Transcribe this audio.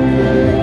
Amen.